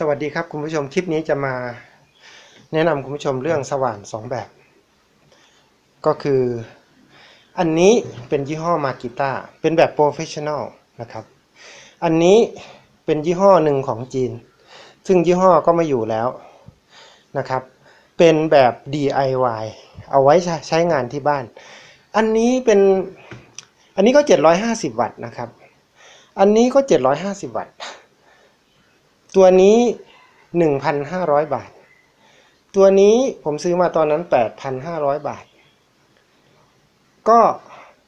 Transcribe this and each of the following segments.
สวัสดีครับคุณผู้ชมคลิปนี้จะมาแนะนำคุณผู้ชมเรื่องสว่านสองแบบ ก็คืออันนี้เป็นยี่ห้อมากิต้าเป็นแบบ professional นะครับ อันนี้เป็นยี่ห้อหนึ่งของจีน ซึ่งยี่ห้อก็ไม่อยู่แล้วนะครับ เป็นแบบ DIY เอาไว้ใช้ใช้งานที่บ้าน อันนี้เป็นอันนี้ก็ 750 วัตต์นะครับ อันนี้ก็ 750 วัตต์ ตัวนี้ 1,500 บาท ตัวนี้ผมซื้อมาตอนนั้น 8,500 บาท ก็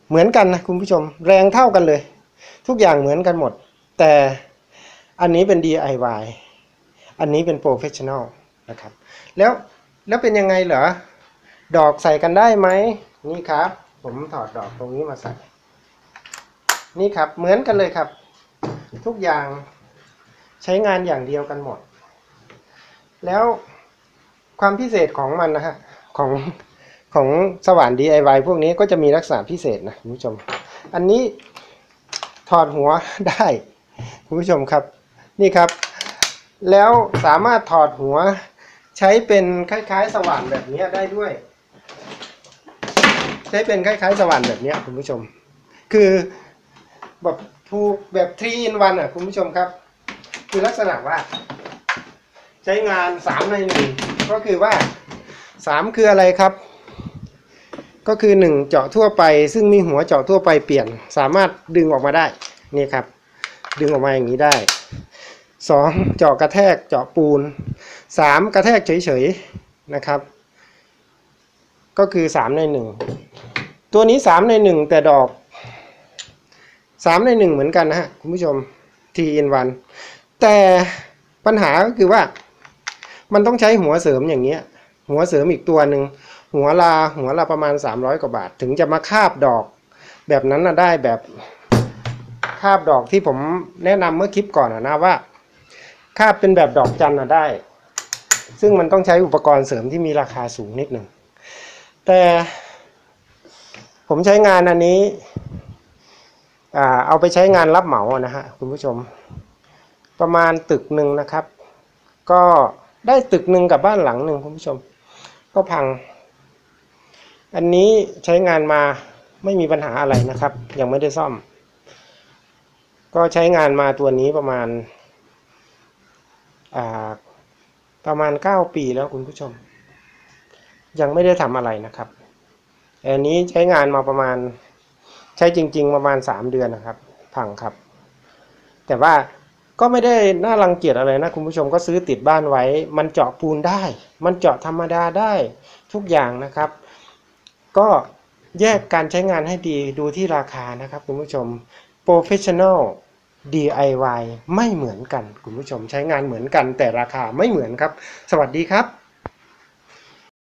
เหมือนกันนะคุณผู้ชมแรงเท่ากันเลย ทุกอย่างเหมือนกันหมด แต่อันนี้เป็น DIY อันนี้เป็น Professional นะครับ แล้วแล้วเป็นยังไงเหรอ ดอกใส่กันได้ไหม นี่ครับ ผมถอดดอกตรงนี้มาใส่ นี่ครับเหมือนกันเลยครับ ทุกอย่าง ใช้งานอย่างเดียวกันหมด แล้วความพิเศษของมันนะฮะของของสว่าน DIY พวกนี้ก็จะมีลักษณะพิเศษนะคุณผู้ชม อันนี้ถอดหัวได้คุณผู้ชมครับนี่ครับ แล้วสามารถถอดหัวใช้เป็นคล้าย ๆ สว่านแบบนี้ได้ด้วย ใช้เป็นคล้าย ๆ สว่านแบบนี้คุณผู้ชม คือแบบถูแบบทรีอินวันอะคุณผู้ชมครับ คือลักษณะว่า ใช้งานสามในหนึ่งก็คือว่าสามคืออะไรครับ ก็คือหนึ่งเจาะทั่วไป ซึ่งมีหัวเจาะทั่วไปเปลี่ยน สามารถดึงออกมาได้นี่ครับ ดึงออกมาอย่างนี้ได้สองเจาะกระแทกเจาะปูนสามกระแทกเฉยๆนะครับ ก็คือสามในหนึ่งตัวนี้สามในหนึ่งแต่ดอกสามในหนึ่งเหมือนกันนะฮะคุณผู้ชม T in 1 แต่ปัญหาก็คือว่า มันต้องใช้หัวเสริมอย่างเงี้ย หัวเสริมอีกตัวหนึ่งหัวลาหัวลาประมาณ 300 กว่าบาท ถึงจะมาคาบดอก แบบนั้นนะได้แบบคาบดอกที่ผมแนะนำเมื่อคลิปก่อนนะว่า คาบเป็นแบบดอกจันนะได้ ซึ่งมันต้องใช้อุปกรณ์เสริมที่มีราคาสูงนิดหนึ่งแต่ผมใช้งานอันนี้อเอาไปใช้งานรับเหมานะฮะคุณผู้ชม ประมาณตึกหนึ่งนะครับ ก็ได้ตึกหนึ่งกับบ้านหลังหนึ่งคุณผู้ชม ก็พัง อันนี้ใช้งานมาไม่มีปัญหาอะไรนะครับ ยังไม่ได้ซ่อม ก็ใช้งานมาตัวนี้ประมาณอ่าประมาณเก้าปีแล้วคุณผู้ชม ยังไม่ได้ทำอะไรนะครับอันนี้ใช้งานมาประมาณใช้จริง ๆ ประมาณสามเดือนนะครับ พังครับ แต่ว่า ก็ไม่ได้น่ารังเกียจอะไรนะคุณผู้ชมก็ซื้อติดบ้านไว้ มันเจาะปูนได้ มันเจาะธรรมดาได้ทุกอย่างนะครับ ก็แยกการใช้งานให้ดีดูที่ราคานะครับคุณผู้ชม professional DIY ไม่เหมือนกัน คุณผู้ชมใช้งานเหมือนกันแต่ราคาไม่เหมือนครับ สวัสดีครับ